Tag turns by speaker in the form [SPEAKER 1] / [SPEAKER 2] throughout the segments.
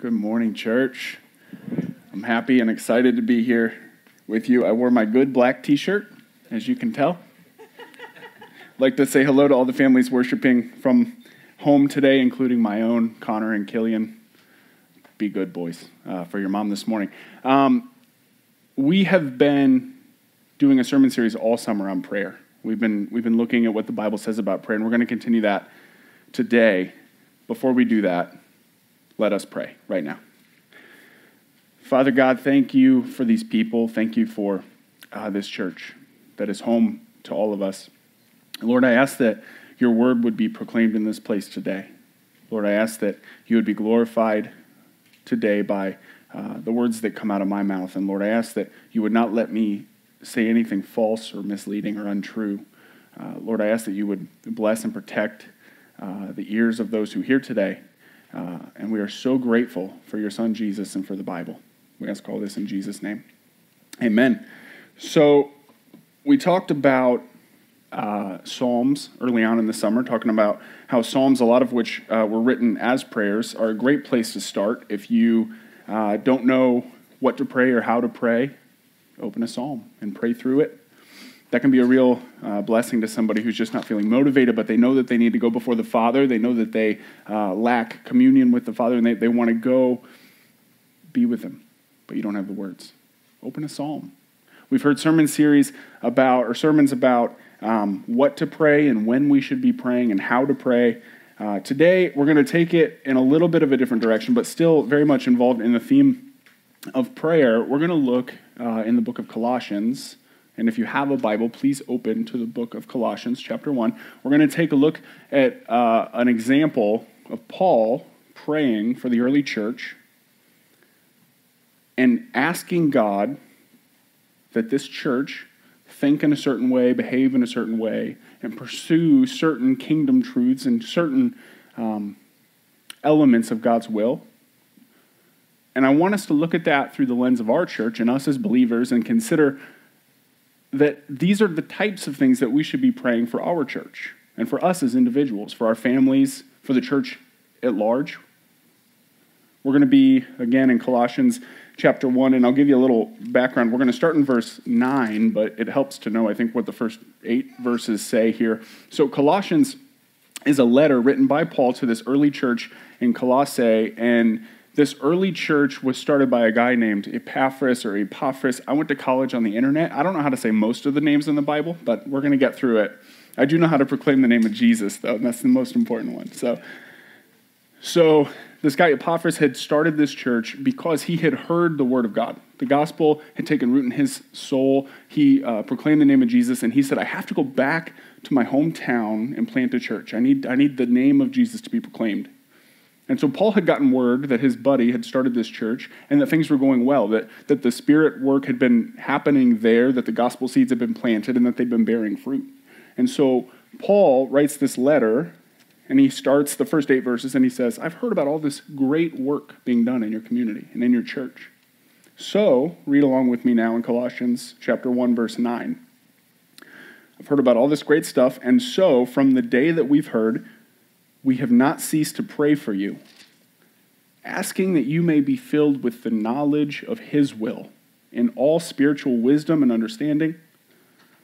[SPEAKER 1] Good morning, church. I'm happy and excited to be here with you. I wore my good black t shirt, as you can tell. I'd like to say hello to all the families worshiping from home today, including my own, Connor and Killian. Be good, boys, uh, for your mom this morning. Um, we have been doing a sermon series all summer on prayer. We've been, we've been looking at what the Bible says about prayer, and we're going to continue that today. Before we do that, let us pray right now. Father God, thank you for these people. Thank you for uh, this church that is home to all of us. Lord, I ask that your word would be proclaimed in this place today. Lord, I ask that you would be glorified today by uh, the words that come out of my mouth. And Lord, I ask that you would not let me say anything false or misleading or untrue. Uh, Lord, I ask that you would bless and protect uh, the ears of those who hear today. Uh, and we are so grateful for your son Jesus and for the Bible. We ask all this in Jesus' name. Amen. So, we talked about uh, Psalms early on in the summer, talking about how Psalms, a lot of which uh, were written as prayers, are a great place to start. If you uh, don't know what to pray or how to pray, open a Psalm and pray through it that can be a real uh, blessing to somebody who's just not feeling motivated, but they know that they need to go before the Father. They know that they uh, lack communion with the Father, and they, they want to go be with Him, but you don't have the words. Open a psalm. We've heard sermon series about, or sermons about um, what to pray and when we should be praying and how to pray. Uh, today, we're going to take it in a little bit of a different direction, but still very much involved in the theme of prayer. We're going to look uh, in the book of Colossians and if you have a Bible, please open to the book of Colossians, chapter 1. We're going to take a look at uh, an example of Paul praying for the early church and asking God that this church think in a certain way, behave in a certain way, and pursue certain kingdom truths and certain um, elements of God's will. And I want us to look at that through the lens of our church and us as believers and consider that these are the types of things that we should be praying for our church and for us as individuals, for our families, for the church at large. We're going to be, again, in Colossians chapter 1, and I'll give you a little background. We're going to start in verse 9, but it helps to know, I think, what the first eight verses say here. So, Colossians is a letter written by Paul to this early church in Colossae, and this early church was started by a guy named Epaphras or Epaphras. I went to college on the internet. I don't know how to say most of the names in the Bible, but we're going to get through it. I do know how to proclaim the name of Jesus, though, and that's the most important one. So, so this guy Epaphras had started this church because he had heard the word of God. The gospel had taken root in his soul. He uh, proclaimed the name of Jesus, and he said, I have to go back to my hometown and plant a church. I need, I need the name of Jesus to be proclaimed. And so Paul had gotten word that his buddy had started this church and that things were going well, that, that the spirit work had been happening there, that the gospel seeds had been planted, and that they'd been bearing fruit. And so Paul writes this letter, and he starts the first eight verses, and he says, I've heard about all this great work being done in your community and in your church. So, read along with me now in Colossians chapter 1, verse 9. I've heard about all this great stuff, and so from the day that we've heard, we have not ceased to pray for you, asking that you may be filled with the knowledge of His will in all spiritual wisdom and understanding,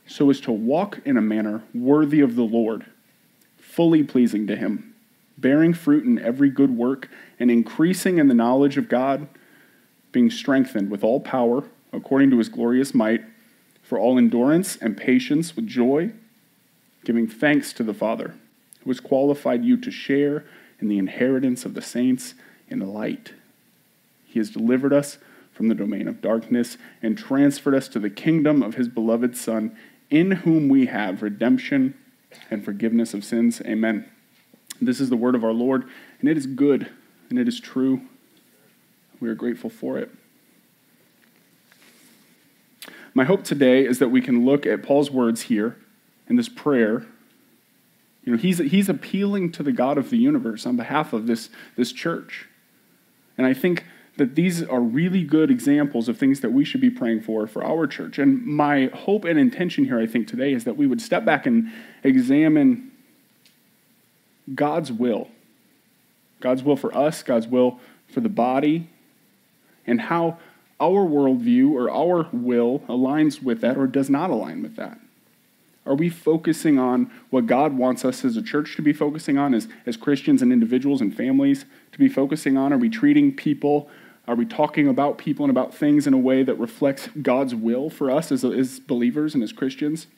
[SPEAKER 1] so as to walk in a manner worthy of the Lord, fully pleasing to Him, bearing fruit in every good work, and increasing in the knowledge of God, being strengthened with all power according to His glorious might, for all endurance and patience with joy, giving thanks to the Father who has qualified you to share in the inheritance of the saints in the light. He has delivered us from the domain of darkness and transferred us to the kingdom of his beloved Son, in whom we have redemption and forgiveness of sins. Amen. This is the word of our Lord, and it is good and it is true. We are grateful for it. My hope today is that we can look at Paul's words here in this prayer you know, he's, he's appealing to the God of the universe on behalf of this, this church. And I think that these are really good examples of things that we should be praying for for our church. And my hope and intention here, I think, today is that we would step back and examine God's will. God's will for us, God's will for the body, and how our worldview or our will aligns with that or does not align with that. Are we focusing on what God wants us as a church to be focusing on, as, as Christians and individuals and families to be focusing on? Are we treating people, are we talking about people and about things in a way that reflects God's will for us as, as believers and as Christians?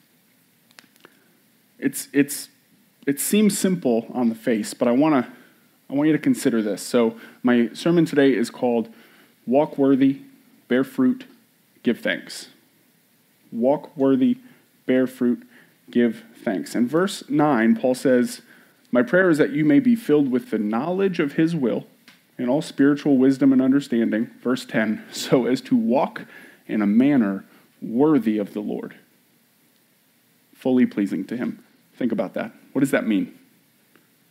[SPEAKER 1] It's, it's, it seems simple on the face, but I, wanna, I want you to consider this. So, my sermon today is called Walk Worthy, Bear Fruit, Give Thanks. Walk worthy, bear fruit, give thanks. In verse 9, Paul says, My prayer is that you may be filled with the knowledge of his will and all spiritual wisdom and understanding. Verse 10, so as to walk in a manner worthy of the Lord, fully pleasing to him. Think about that. What does that mean?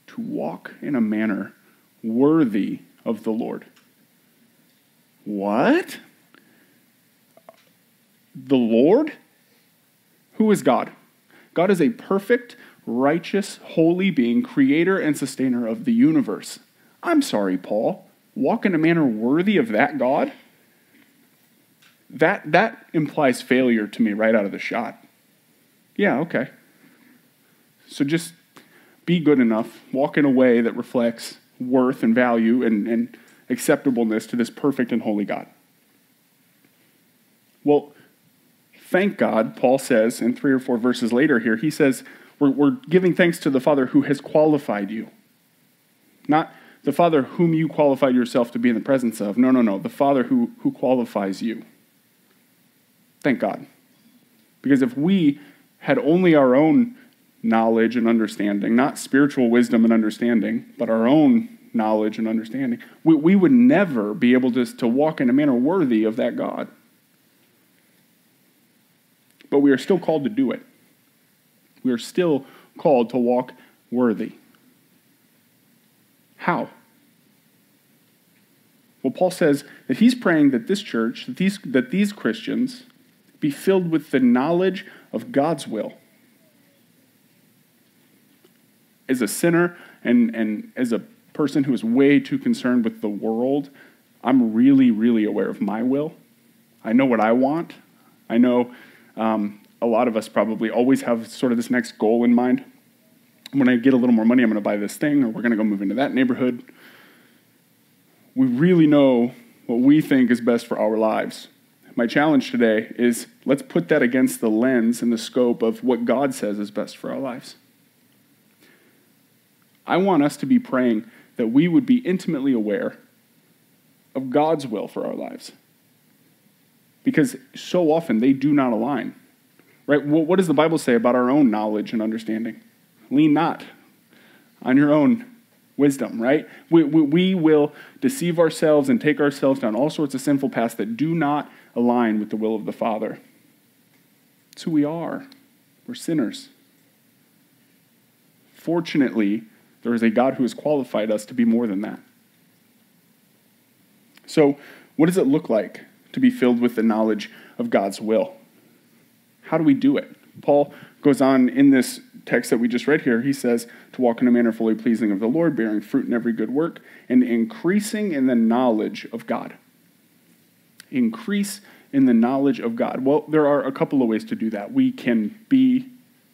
[SPEAKER 1] To walk in a manner worthy of the Lord. What? The Lord? Who is God? God is a perfect, righteous, holy being, creator and sustainer of the universe. I'm sorry, Paul. Walk in a manner worthy of that God? That, that implies failure to me right out of the shot. Yeah, okay. So just be good enough, walk in a way that reflects worth and value and, and acceptableness to this perfect and holy God. Well, thank God, Paul says in three or four verses later here, he says, we're, we're giving thanks to the Father who has qualified you. Not the Father whom you qualified yourself to be in the presence of. No, no, no. The Father who, who qualifies you. Thank God. Because if we had only our own knowledge and understanding, not spiritual wisdom and understanding, but our own knowledge and understanding, we, we would never be able to, to walk in a manner worthy of that God but we are still called to do it. We are still called to walk worthy. How? Well, Paul says that he's praying that this church, that these, that these Christians, be filled with the knowledge of God's will. As a sinner and, and as a person who is way too concerned with the world, I'm really, really aware of my will. I know what I want. I know um, a lot of us probably always have sort of this next goal in mind. When I get a little more money, I'm going to buy this thing, or we're going to go move into that neighborhood. We really know what we think is best for our lives. My challenge today is let's put that against the lens and the scope of what God says is best for our lives. I want us to be praying that we would be intimately aware of God's will for our lives because so often they do not align. Right? what does the Bible say about our own knowledge and understanding? Lean not on your own wisdom, right? We, we, we, will deceive ourselves and take ourselves down all sorts of sinful paths that do not align with the will of the Father. It's who we are. We're sinners. Fortunately, there is a God who has qualified us to be more than that. So, what does it look like to be filled with the knowledge of God's will. How do we do it? Paul goes on in this text that we just read here. He says, To walk in a manner fully pleasing of the Lord, bearing fruit in every good work, and increasing in the knowledge of God. Increase in the knowledge of God. Well, there are a couple of ways to do that. We can be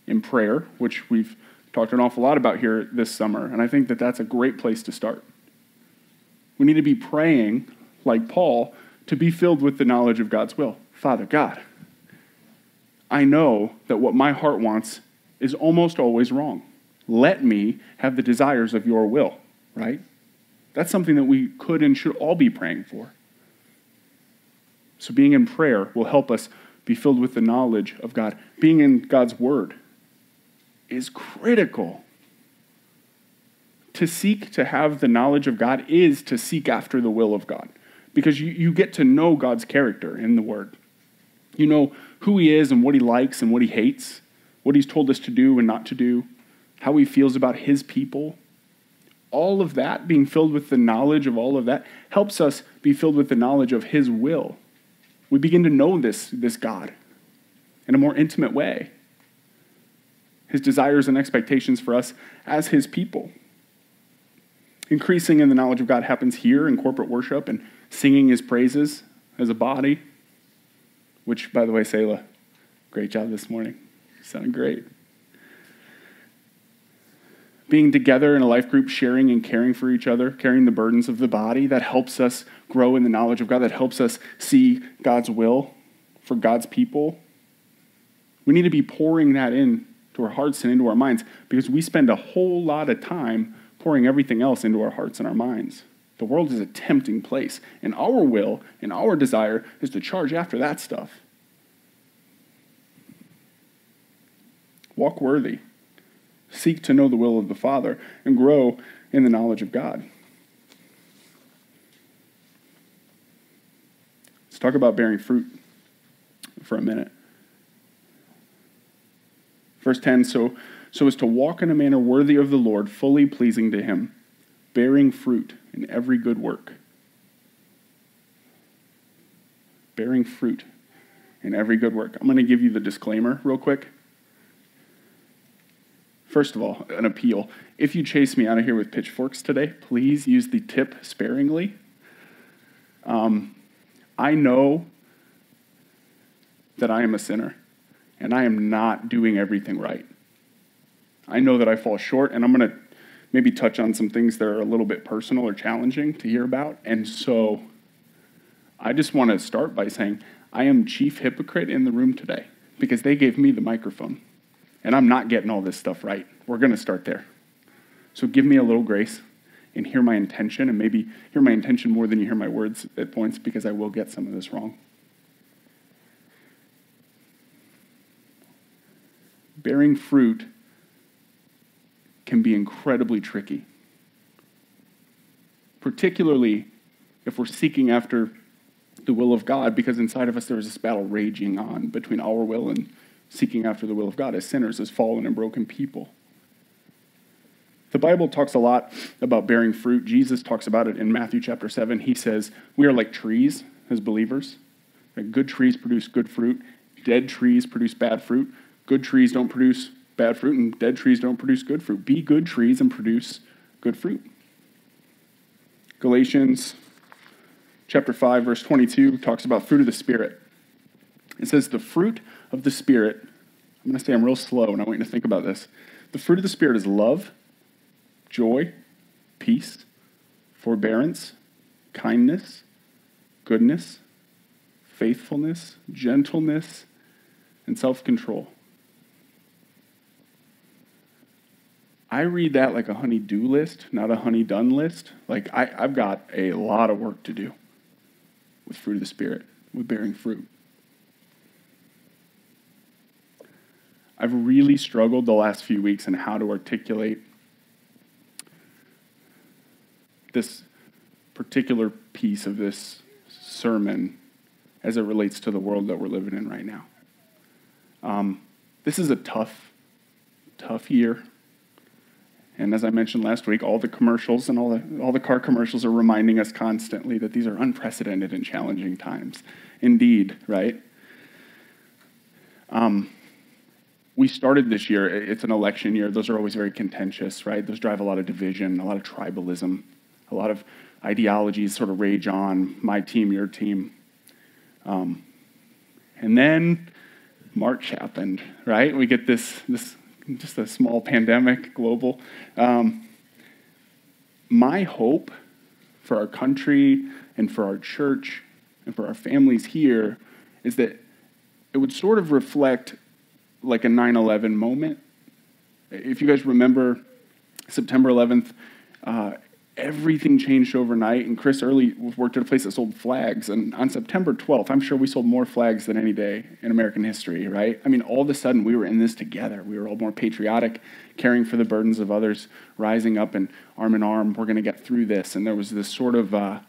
[SPEAKER 1] in prayer, which we've talked an awful lot about here this summer, and I think that that's a great place to start. We need to be praying, like Paul, to be filled with the knowledge of God's will. Father God, I know that what my heart wants is almost always wrong. Let me have the desires of your will, right? That's something that we could and should all be praying for. So, being in prayer will help us be filled with the knowledge of God. Being in God's Word is critical. To seek to have the knowledge of God is to seek after the will of God because you, you get to know God's character in the Word. You know who He is and what He likes and what He hates, what He's told us to do and not to do, how He feels about His people. All of that, being filled with the knowledge of all of that, helps us be filled with the knowledge of His will. We begin to know this, this God in a more intimate way. His desires and expectations for us as His people. Increasing in the knowledge of God happens here in corporate worship and singing his praises as a body, which, by the way, Selah, great job this morning. You sound great. Being together in a life group, sharing and caring for each other, carrying the burdens of the body, that helps us grow in the knowledge of God, that helps us see God's will for God's people. We need to be pouring that in to our hearts and into our minds because we spend a whole lot of time pouring everything else into our hearts and our minds. The world is a tempting place, and our will and our desire is to charge after that stuff. Walk worthy. Seek to know the will of the Father and grow in the knowledge of God. Let's talk about bearing fruit for a minute. Verse 10 so, so as to walk in a manner worthy of the Lord, fully pleasing to him, bearing fruit in every good work. Bearing fruit in every good work. I'm going to give you the disclaimer real quick. First of all, an appeal. If you chase me out of here with pitchforks today, please use the tip sparingly. Um, I know that I am a sinner and I am not doing everything right. I know that I fall short, and I'm going to maybe touch on some things that are a little bit personal or challenging to hear about. And so I just want to start by saying I am chief hypocrite in the room today because they gave me the microphone, and I'm not getting all this stuff right. We're going to start there. So give me a little grace and hear my intention, and maybe hear my intention more than you hear my words at points because I will get some of this wrong. bearing fruit can be incredibly tricky, particularly if we're seeking after the will of God, because inside of us there is this battle raging on between our will and seeking after the will of God as sinners, as fallen and broken people. The Bible talks a lot about bearing fruit. Jesus talks about it in Matthew chapter 7. He says, We are like trees as believers. Good trees produce good fruit, dead trees produce bad fruit. Good trees don't produce bad fruit, and dead trees don't produce good fruit. Be good trees and produce good fruit. Galatians chapter 5, verse 22 talks about fruit of the Spirit. It says, The fruit of the Spirit, I'm going to say I'm real slow and I want you to think about this. The fruit of the Spirit is love, joy, peace, forbearance, kindness, goodness, faithfulness, gentleness, and self I read that like a honey do list, not a honey done list. Like, I, I've got a lot of work to do with fruit of the Spirit, with bearing fruit. I've really struggled the last few weeks in how to articulate this particular piece of this sermon as it relates to the world that we're living in right now. Um, this is a tough, tough year and as I mentioned last week, all the commercials and all the, all the car commercials are reminding us constantly that these are unprecedented and challenging times. Indeed, right? Um, we started this year, it's an election year. Those are always very contentious, right? Those drive a lot of division, a lot of tribalism, a lot of ideologies sort of rage on my team, your team. Um, and then March happened, right? We get this, this just a small pandemic, global. Um, my hope for our country and for our church and for our families here is that it would sort of reflect like a 9 11 moment. If you guys remember September 11th, uh, everything changed overnight. And Chris Early worked at a place that sold flags. And on September 12th, I'm sure we sold more flags than any day in American history, right? I mean, all of a sudden, we were in this together. We were all more patriotic, caring for the burdens of others, rising up and arm in arm. We're going to get through this. And there was this sort of uh,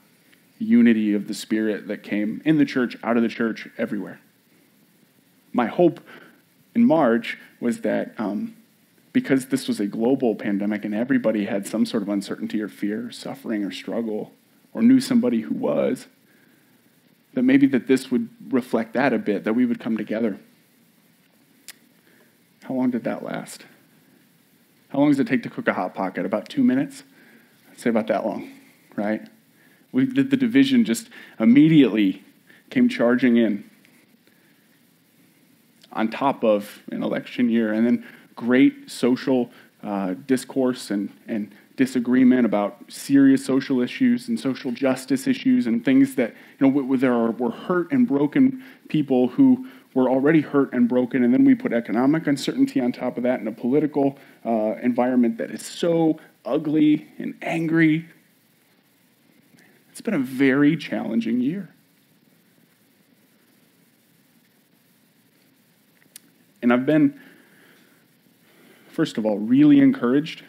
[SPEAKER 1] unity of the Spirit that came in the church, out of the church, everywhere. My hope in March was that. Um, because this was a global pandemic and everybody had some sort of uncertainty or fear, or suffering or struggle, or knew somebody who was, that maybe that this would reflect that a bit, that we would come together. How long did that last? How long does it take to cook a hot pocket? About two minutes? say about that long, right? We, the division just immediately came charging in on top of an election year, and then great social uh, discourse and, and disagreement about serious social issues and social justice issues and things that, you know, there are, were hurt and broken people who were already hurt and broken, and then we put economic uncertainty on top of that and a political uh, environment that is so ugly and angry. It's been a very challenging year. And I've been, first of all, really encouraged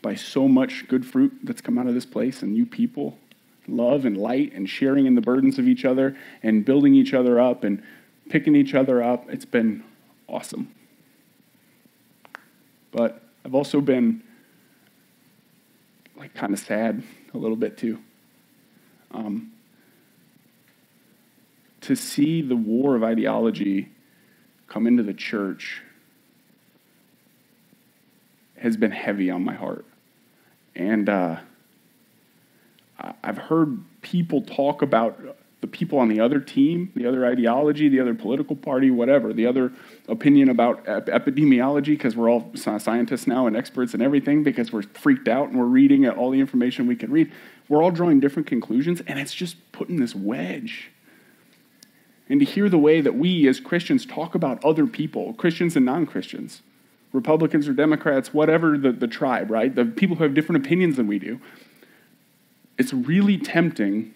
[SPEAKER 1] by so much good fruit that's come out of this place and you people. Love and light and sharing in the burdens of each other and building each other up and picking each other up. It's been awesome. But I've also been like kind of sad a little bit too. Um, to see the war of ideology come into the church has been heavy on my heart. And uh, I've heard people talk about the people on the other team, the other ideology, the other political party, whatever, the other opinion about epidemiology, because we're all scientists now and experts and everything, because we're freaked out and we're reading all the information we can read. We're all drawing different conclusions, and it's just putting this wedge. And to hear the way that we as Christians talk about other people, Christians and non Christians, Republicans or Democrats, whatever the, the tribe, right? The people who have different opinions than we do. It's really tempting.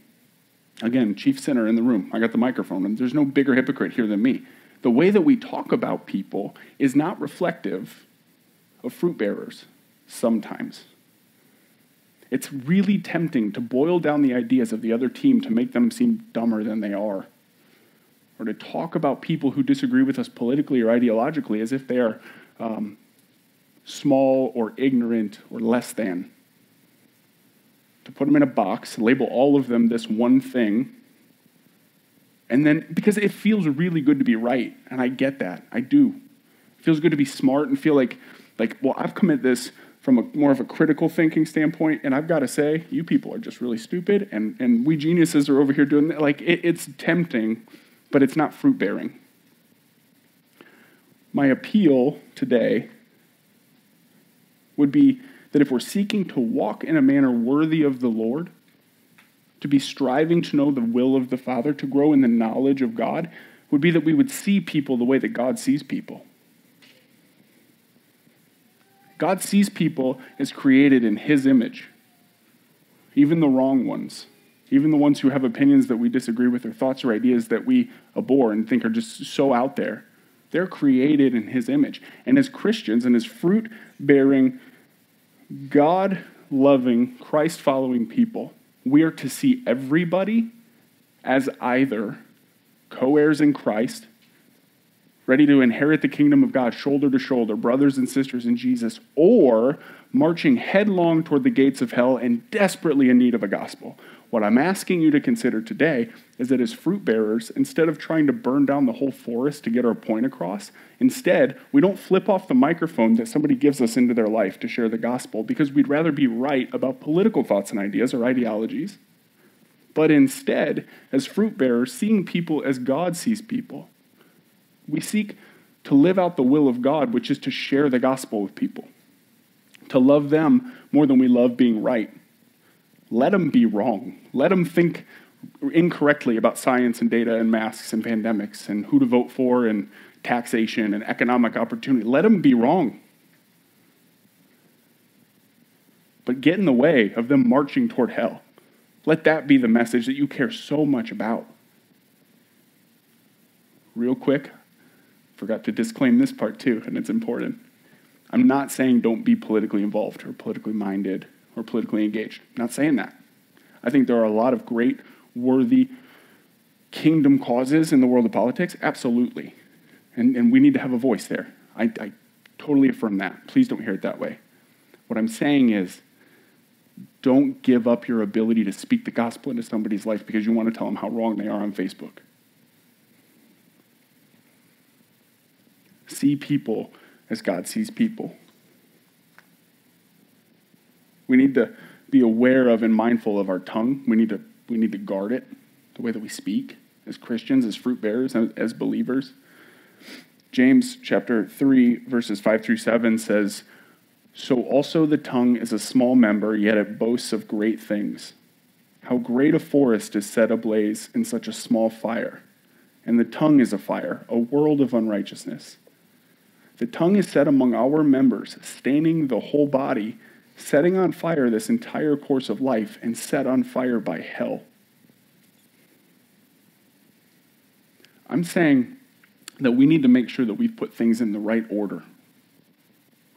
[SPEAKER 1] Again, chief sinner in the room. I got the microphone, and there's no bigger hypocrite here than me. The way that we talk about people is not reflective of fruit bearers sometimes. It's really tempting to boil down the ideas of the other team to make them seem dumber than they are. Or to talk about people who disagree with us politically or ideologically as if they are um, small or ignorant or less than. To put them in a box, label all of them this one thing, and then, because it feels really good to be right, and I get that, I do. It feels good to be smart and feel like, like, well, I've come at this from a more of a critical thinking standpoint, and I've got to say, you people are just really stupid, and, and we geniuses are over here doing that. Like, it, it's tempting, but it's not fruit bearing. My appeal today would be that if we're seeking to walk in a manner worthy of the Lord, to be striving to know the will of the Father, to grow in the knowledge of God, would be that we would see people the way that God sees people. God sees people as created in His image, even the wrong ones, even the ones who have opinions that we disagree with or thoughts or ideas that we abhor and think are just so out there. They're created in His image. And as Christians and as fruit bearing, God loving, Christ following people, we are to see everybody as either co heirs in Christ, ready to inherit the kingdom of God shoulder to shoulder, brothers and sisters in Jesus, or marching headlong toward the gates of hell and desperately in need of a gospel. What I'm asking you to consider today is that as fruit bearers, instead of trying to burn down the whole forest to get our point across, instead, we don't flip off the microphone that somebody gives us into their life to share the gospel because we'd rather be right about political thoughts and ideas or ideologies. But instead, as fruit bearers, seeing people as God sees people, we seek to live out the will of God, which is to share the gospel with people, to love them more than we love being right let them be wrong. Let them think incorrectly about science and data and masks and pandemics and who to vote for and taxation and economic opportunity. Let them be wrong. But get in the way of them marching toward hell. Let that be the message that you care so much about. Real quick, forgot to disclaim this part too, and it's important. I'm not saying don't be politically involved or politically minded or politically engaged. I'm not saying that. I think there are a lot of great, worthy kingdom causes in the world of politics. Absolutely. And, and we need to have a voice there. I, I totally affirm that. Please don't hear it that way. What I'm saying is, don't give up your ability to speak the gospel into somebody's life because you want to tell them how wrong they are on Facebook. See people as God sees people. We need to be aware of and mindful of our tongue. We need to, we need to guard it, the way that we speak as Christians, as fruit bearers, as, believers. James chapter 3, verses 5 through 7 says, So also the tongue is a small member, yet it boasts of great things. How great a forest is set ablaze in such a small fire. And the tongue is a fire, a world of unrighteousness. The tongue is set among our members, staining the whole body, setting on fire this entire course of life, and set on fire by hell. I'm saying that we need to make sure that we've put things in the right order,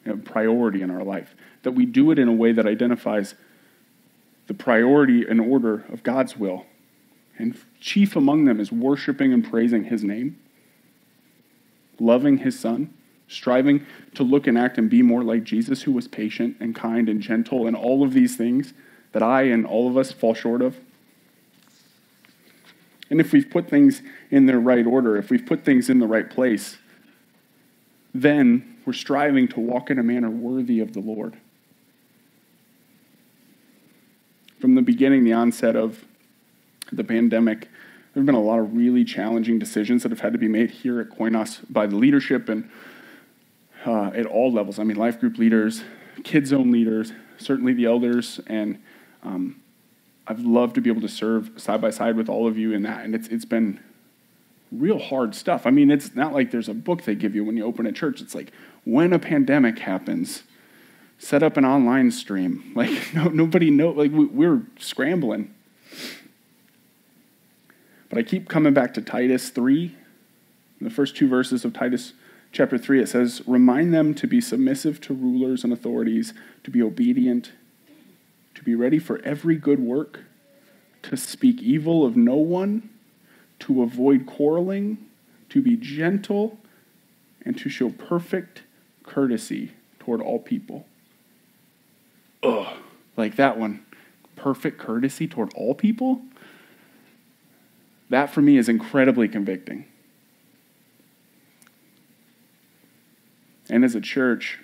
[SPEAKER 1] know, priority in our life, that we do it in a way that identifies the priority and order of God's will. And chief among them is worshiping and praising his name, loving his son, striving to look and act and be more like Jesus, who was patient and kind and gentle, and all of these things that I and all of us fall short of. And if we've put things in their right order, if we've put things in the right place, then we're striving to walk in a manner worthy of the Lord. From the beginning, the onset of the pandemic, there have been a lot of really challenging decisions that have had to be made here at Koinos by the leadership and uh, at all levels. I mean, life group leaders, kids zone leaders, certainly the elders, and um, I've loved to be able to serve side by side with all of you in that, and it's it's been real hard stuff. I mean, it's not like there's a book they give you when you open a church. It's like when a pandemic happens, set up an online stream. Like no, nobody know. Like we, we're scrambling. But I keep coming back to Titus three, the first two verses of Titus chapter 3, it says, Remind them to be submissive to rulers and authorities, to be obedient, to be ready for every good work, to speak evil of no one, to avoid quarreling, to be gentle, and to show perfect courtesy toward all people. Ugh, like that one. Perfect courtesy toward all people? That for me is incredibly convicting. And as a church,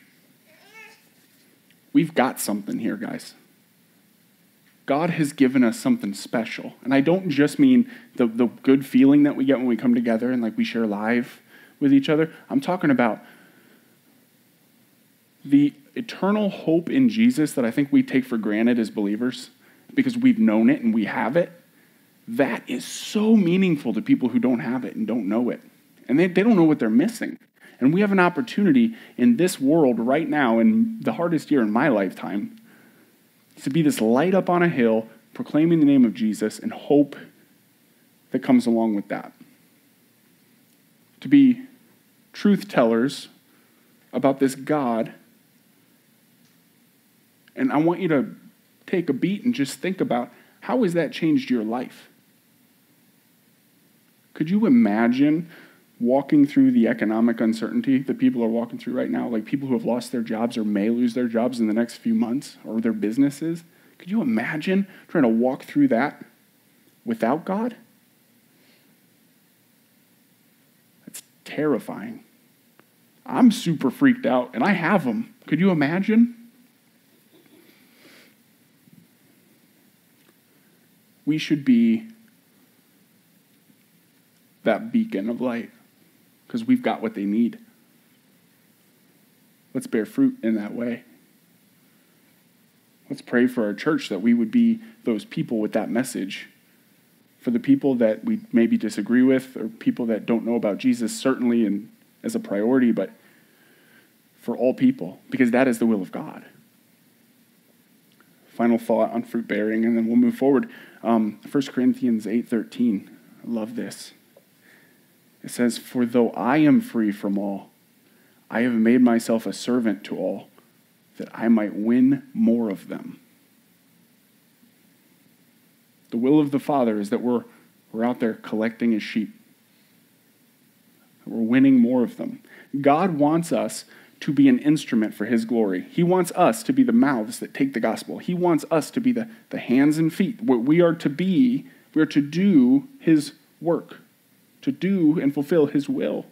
[SPEAKER 1] we've got something here, guys. God has given us something special. And I don't just mean the, the good feeling that we get when we come together and like we share live with each other. I'm talking about the eternal hope in Jesus that I think we take for granted as believers because we've known it and we have it. That is so meaningful to people who don't have it and don't know it. And they, they don't know what they're missing. And we have an opportunity in this world right now, in the hardest year in my lifetime, to be this light up on a hill, proclaiming the name of Jesus and hope that comes along with that. To be truth tellers about this God. And I want you to take a beat and just think about how has that changed your life? Could you imagine walking through the economic uncertainty that people are walking through right now, like people who have lost their jobs or may lose their jobs in the next few months or their businesses, could you imagine trying to walk through that without God? That's terrifying. I'm super freaked out, and I have them. Could you imagine? We should be that beacon of light because we've got what they need. Let's bear fruit in that way. Let's pray for our church that we would be those people with that message. For the people that we maybe disagree with, or people that don't know about Jesus, certainly and as a priority, but for all people, because that is the will of God. Final thought on fruit bearing, and then we'll move forward. Um, 1 Corinthians 8:13. I love this. It says, For though I am free from all, I have made myself a servant to all, that I might win more of them. The will of the Father is that we're, we're out there collecting his sheep. We're winning more of them. God wants us to be an instrument for his glory. He wants us to be the mouths that take the gospel. He wants us to be the, the hands and feet. What we are to be, we are to do his work to do and fulfill his will.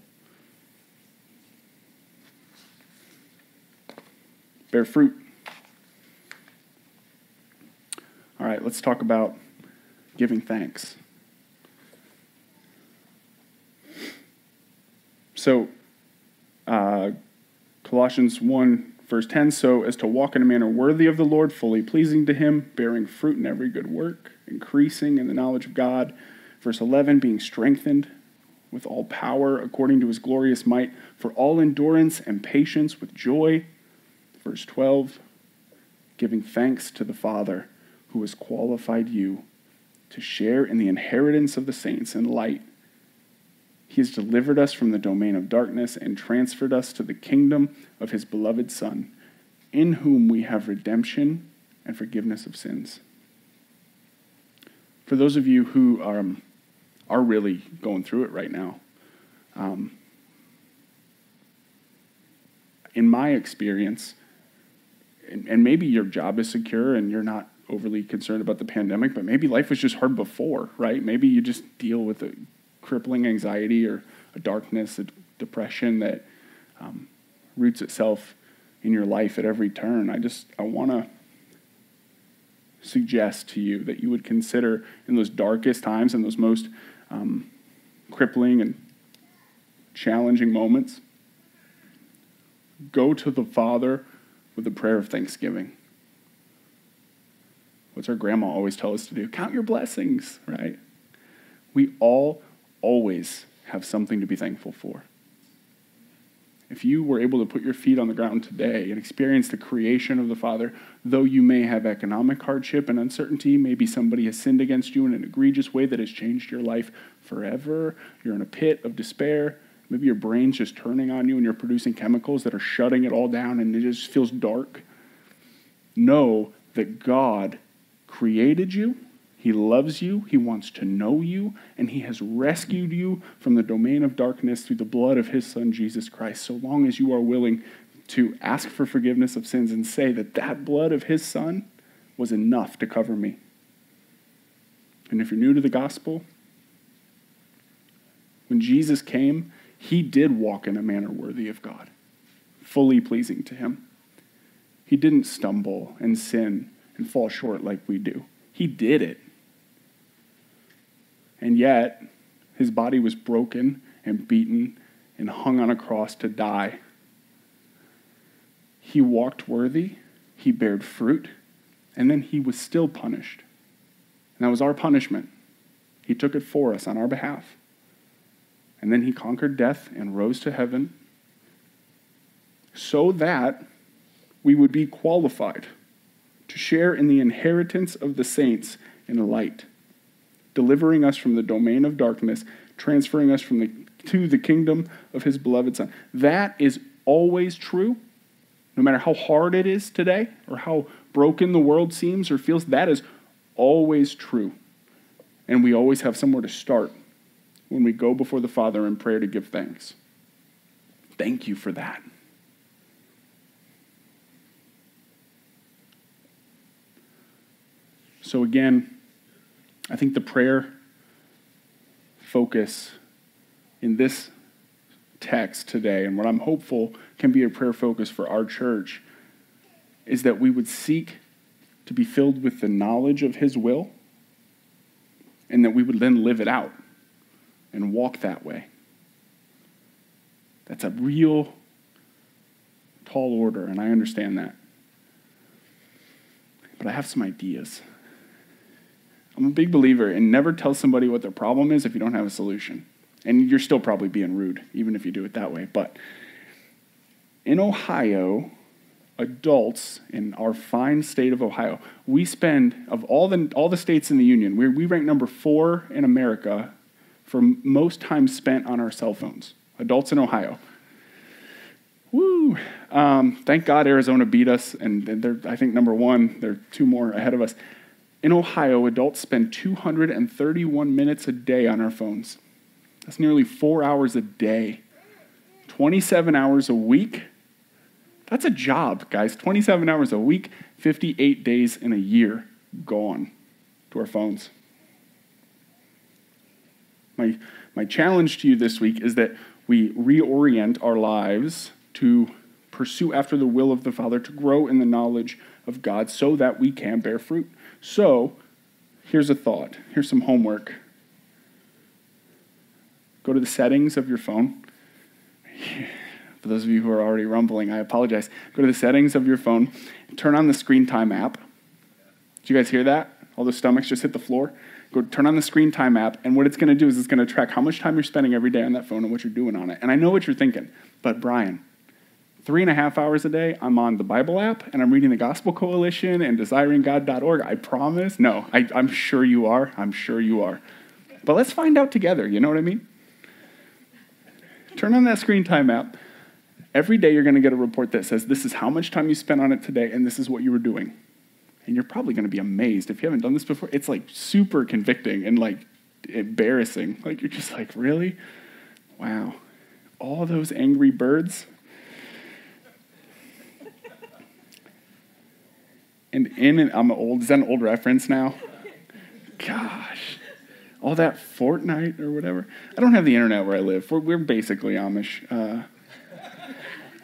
[SPEAKER 1] Bear fruit. All right, let's talk about giving thanks. So, uh, Colossians 1, verse 10 so as to walk in a manner worthy of the Lord, fully pleasing to Him, bearing fruit in every good work, increasing in the knowledge of God. Verse 11, being strengthened with all power according to His glorious might, for all endurance and patience with joy. Verse 12, giving thanks to the Father who has qualified you to share in the inheritance of the saints in light. He has delivered us from the domain of darkness and transferred us to the kingdom of his beloved Son, in whom we have redemption and forgiveness of sins. For those of you who are, um, are really going through it right now, um, in my experience, and, and maybe your job is secure and you're not overly concerned about the pandemic, but maybe life was just hard before, right? Maybe you just deal with a crippling anxiety or a darkness, a depression that um, roots itself in your life at every turn. I just, I want to suggest to you that you would consider in those darkest times and those most um, crippling and challenging moments, go to the Father with a prayer of thanksgiving. What's our grandma always tell us to do? Count your blessings, right? We all always have something to be thankful for. If you were able to put your feet on the ground today and experience the creation of the Father, though you may have economic hardship and uncertainty, maybe somebody has sinned against you in an egregious way that has changed your life forever, you're in a pit of despair, maybe your brain's just turning on you and you're producing chemicals that are shutting it all down and it just feels dark. Know that God created you, He loves you, He wants to know you, and He has rescued you from the domain of darkness through the blood of His Son, Jesus Christ, so long as you are willing to ask for forgiveness of sins and say that that blood of His Son was enough to cover me. And if you're new to the gospel, when Jesus came, He did walk in a manner worthy of God, fully pleasing to Him. He didn't stumble and sin and fall short like we do. He did it. And yet, his body was broken and beaten and hung on a cross to die. He walked worthy, he bared fruit, and then he was still punished. And that was our punishment. He took it for us on our behalf. And then he conquered death and rose to heaven so that we would be qualified to share in the inheritance of the saints in light, delivering us from the domain of darkness, transferring us from the, to the kingdom of his beloved Son. That is always true, no matter how hard it is today or how broken the world seems or feels. That is always true. And we always have somewhere to start when we go before the Father in prayer to give thanks. Thank you for that. So, again, I think the prayer focus in this text today, and what I'm hopeful can be a prayer focus for our church, is that we would seek to be filled with the knowledge of His will, and that we would then live it out and walk that way. That's a real tall order, and I understand that. But I have some ideas. I'm a big believer in never tell somebody what their problem is if you don't have a solution. And you're still probably being rude, even if you do it that way. But in Ohio, adults in our fine state of Ohio, we spend, of all the, all the states in the union, we, we rank number four in America for most time spent on our cell phones. Adults in Ohio. Woo! Um, thank God Arizona beat us, and they're, I think, number one. They're two more ahead of us. In Ohio, adults spend 231 minutes a day on our phones. That's nearly four hours a day. 27 hours a week. That's a job, guys. 27 hours a week, 58 days in a year gone to our phones. My, my challenge to you this week is that we reorient our lives to pursue after the will of the Father, to grow in the knowledge of God so that we can bear fruit. So, here's a thought. Here's some homework. Go to the settings of your phone. For those of you who are already rumbling, I apologize. Go to the settings of your phone, turn on the screen time app. Did you guys hear that? All the stomachs just hit the floor. Go turn on the screen time app, and what it's going to do is it's going to track how much time you're spending every day on that phone and what you're doing on it. And I know what you're thinking, but Brian, three and a half hours a day, I'm on the Bible app and I'm reading the Gospel Coalition and desiringgod.org. I promise. No, I, I'm sure you are. I'm sure you are. But let's find out together. You know what I mean? Turn on that screen time app. Every day you're going to get a report that says this is how much time you spent on it today and this is what you were doing. And you're probably going to be amazed if you haven't done this before. It's like super convicting and like embarrassing. Like you're just like, really? Wow. All those angry birds and in and I'm old. Is that an old reference now? Gosh, all that Fortnite or whatever. I don't have the internet where I live. We're, we're basically Amish. Uh,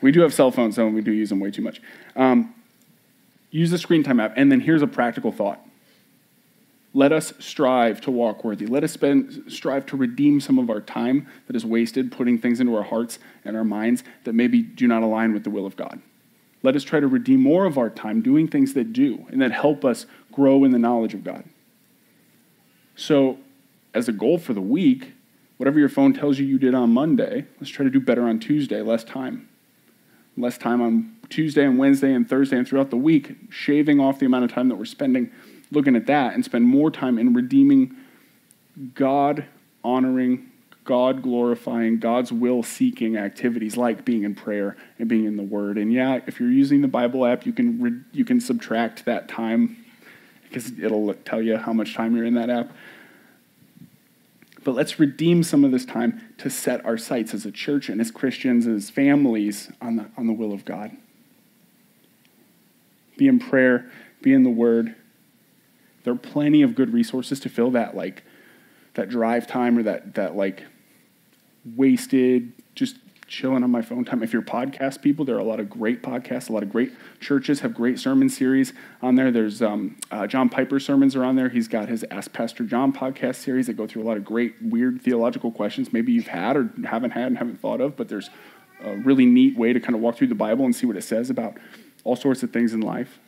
[SPEAKER 1] we do have cell phones, though, and we do use them way too much. Um, use the screen time app, and then here's a practical thought. Let us strive to walk worthy. Let us spend, strive to redeem some of our time that is wasted putting things into our hearts and our minds that maybe do not align with the will of God. Let us try to redeem more of our time doing things that do and that help us grow in the knowledge of God. So, as a goal for the week, whatever your phone tells you you did on Monday, let's try to do better on Tuesday, less time. Less time on Tuesday and Wednesday and Thursday and throughout the week, shaving off the amount of time that we're spending looking at that and spend more time in redeeming God honoring God glorifying, God's will seeking activities like being in prayer and being in the Word. And yeah, if you're using the Bible app, you can re- you can subtract that time because it'll tell you how much time you're in that app. But let's redeem some of this time to set our sights as a church and as Christians, and as families, on the, on the will of God. Be in prayer, be in the Word. There are plenty of good resources to fill that like that drive time or that that like wasted, just chilling on my phone time. If you're podcast people, there are a lot of great podcasts. A lot of great churches have great sermon series on there. There's um, uh, John Piper sermons are on there. He's got his Ask Pastor John podcast series that go through a lot of great, weird theological questions maybe you've had or haven't had and haven't thought of, but there's a really neat way to kind of walk through the Bible and see what it says about all sorts of things in life.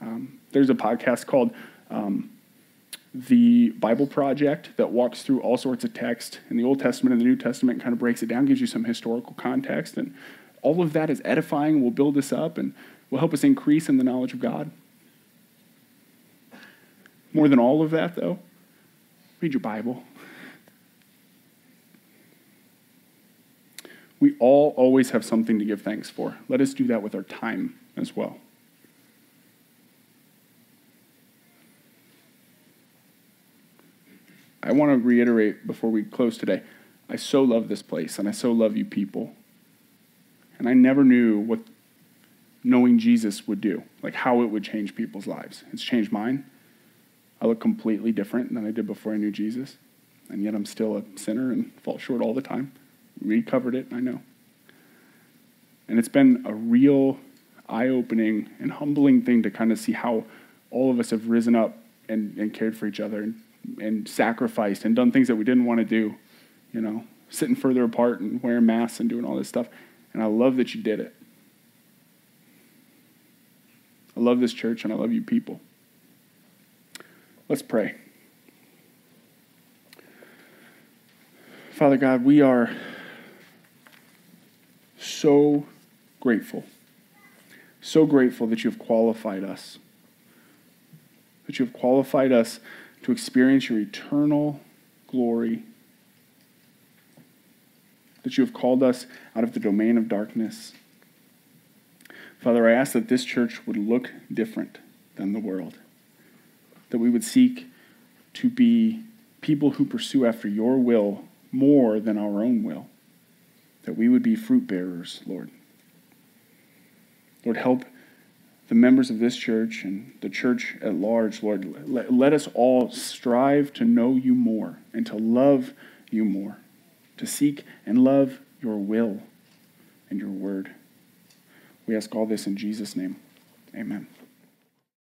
[SPEAKER 1] Um, there's a podcast called um, the Bible Project that walks through all sorts of text in the Old Testament and the New Testament, kind of breaks it down, gives you some historical context, and all of that is edifying, will build us up, and will help us increase in the knowledge of God. More than all of that, though, read your Bible. We all always have something to give thanks for. Let us do that with our time as well. I want to reiterate before we close today I so love this place and I so love you people. And I never knew what knowing Jesus would do, like how it would change people's lives. It's changed mine. I look completely different than I did before I knew Jesus. And yet I'm still a sinner and fall short all the time. We covered it, I know. And it's been a real eye opening and humbling thing to kind of see how all of us have risen up and, and cared for each other and and sacrificed and done things that we didn't want to do, you know, sitting further apart and wearing masks and doing all this stuff. And I love that you did it. I love this church and I love you people. Let's pray. Father God, we are so grateful. So grateful that you have qualified us. That you have qualified us to experience your eternal glory. That you have called us out of the domain of darkness. Father, I ask that this church would look different than the world. That we would seek to be people who pursue after your will more than our own will. That we would be fruit bearers, Lord. Lord, help the members of this church and the church at large, Lord, let, let, us all strive to know you more and to love you more, to seek and love your will and your word. We ask all this in Jesus' name. Amen.